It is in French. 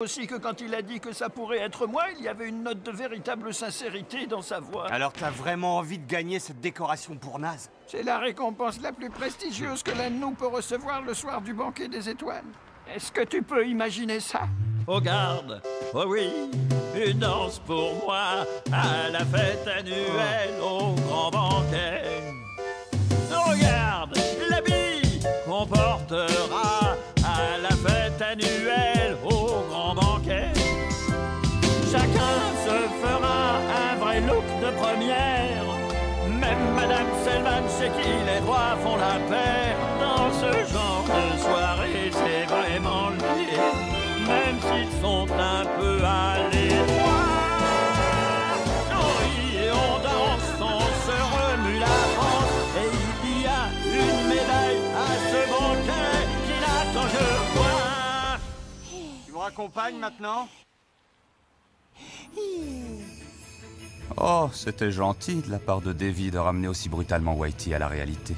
aussi que quand il a dit que ça pourrait être moi, il y avait une note de véritable sincérité dans sa voix. Alors t'as vraiment envie de gagner cette décoration pour naze C'est la récompense la plus prestigieuse que l'un de nous peut recevoir le soir du banquet des étoiles. Est-ce que tu peux imaginer ça? Oh garde, oh oui, une danse pour moi à la fête annuelle au grand banquet. Regarde, l'habit qu'on portera à la fête annuelle première. Même Madame Selman sait qui les droits font la paire. Dans ce genre de soirée, c'est vraiment lié. Même s'ils sont un peu à l'étroit. Oui, et on danse, on se remue la France. Et il y a une médaille à ce banquet qui n'attend que moi. Tu me raccompagnes maintenant? Oh, c'était gentil de la part de Davy de ramener aussi brutalement Whitey à la réalité.